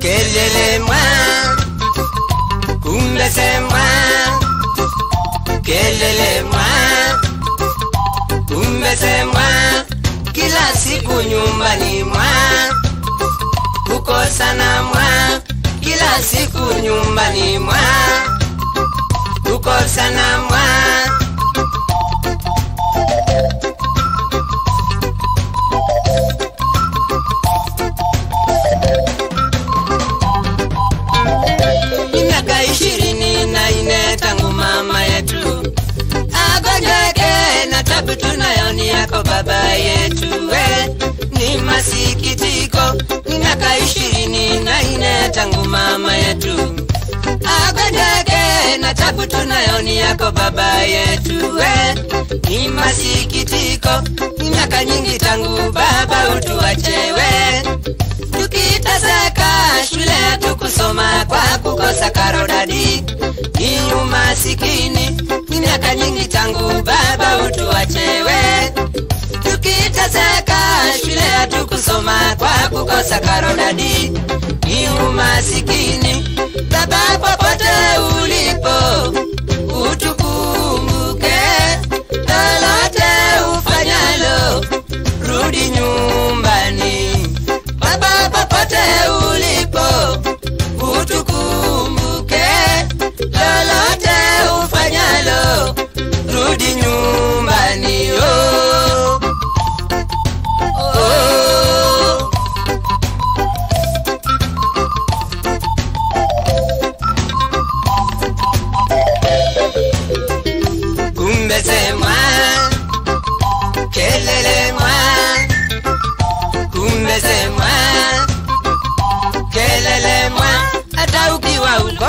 kelele mwa kumbe semwa kelele siku nyumbani mwa. Kukosana mwa. Kila siku nyumbani mwa. Kukosana mwa baba yetu we ni masikitiko ni miaka ishirini na ine tangu mama yetu agonjeke na tabu tunayoni yako baba yetu we ni masikitiko ni miaka nyingi tangu baba utuachewe tukiteseka shule hatukusoma kwa kukosa karodadi ni umasikini ni miaka nyingi tangu baba utuachewe tukiteseka shule hatukusoma kwa kukosa karodadi ni umasikini baba popote ulipo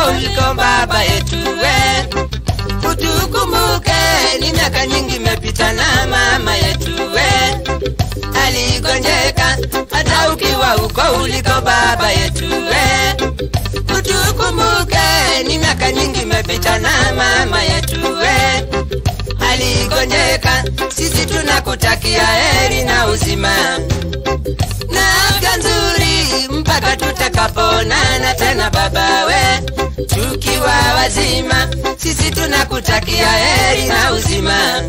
uliko baba yetu we utukumbuke ni miaka nyingi imepita na mama yetu we aligonjeka hata ukiwa uko uliko baba yetu we utukumbuke ni miaka nyingi imepita na mama yetu we aligonjeka sisi tunakutakia heri na uzima. Na afya nzuri mpaka tutakaponana tena wazima sisi tunakutakia heri na uzima.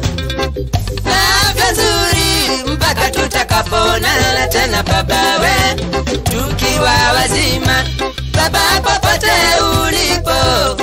Na afya nzuri mpaka tutakaponana tena babawe, tukiwa wazima. Baba popote ulipo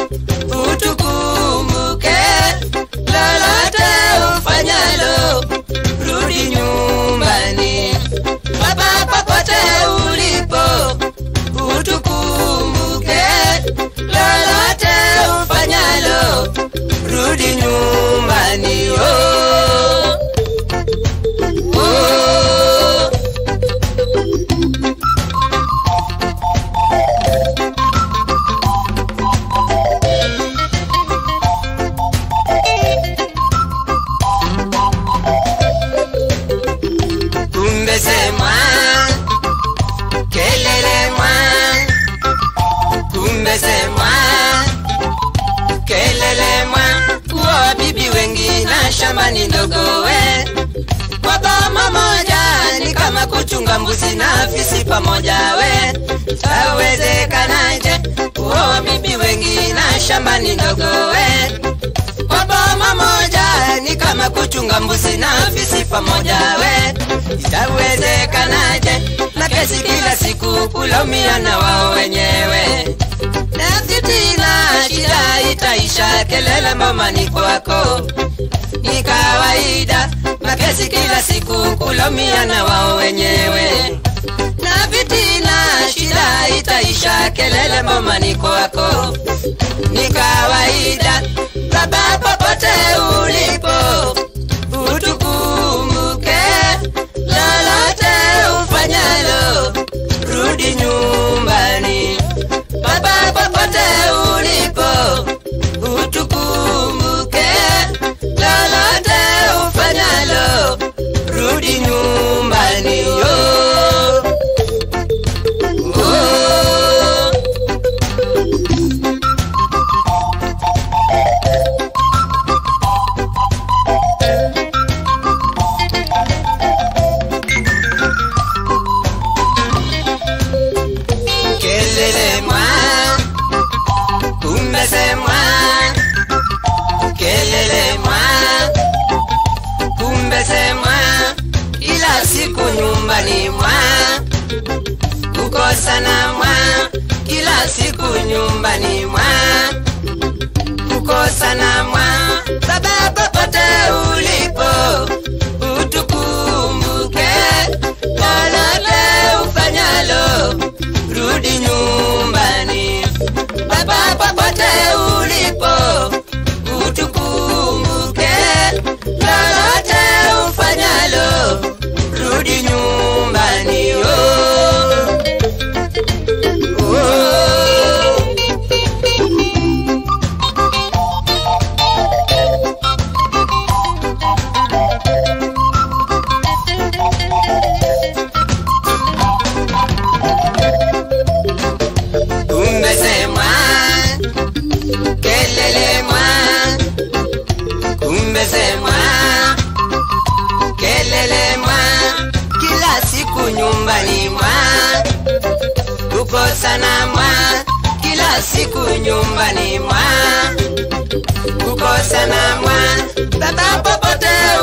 shamba ni ndogo we. Kwa boma moja ni kama kuchunga mbuzi na fisi pamoja we. Tawezekanaje kuoa bibi wengi na shamba ni ndogo we? Kwa boma moja ni kama kuchunga mbuzi na fisi pamoja we. Itawezekanaje na kesi kila siku kulomia na wao wenyewe? Na fitina shida itaisha kelele mama ni kwako kawaida. Makesi kila siku kulomia na wao wenyewe. Na vitina, shida itaisha kelele momaniko wako ni kawaida baba popote ulipo nyumbani mwa kukosana mwa kila siku nyumbani mwa kukosana mwa siku nyumbani mwa. Kukosana mwa kila siku nyumbani mwa. Kukosana mwa tata popote